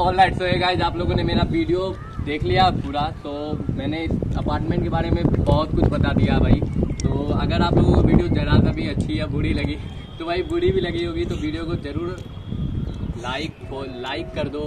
All right so guys आप लोगों ने मेरा वीडियो देख लिया पूरा. तो मैंने इस अपार्टमेंट के बारे में बहुत कुछ बता दिया भाई. तो अगर आप लोगों को वीडियो ज़रा सा भी अच्छी या बुरी लगी तो भाई बुरी भी लगी होगी तो वीडियो को ज़रूर लाइक लाइक कर दो.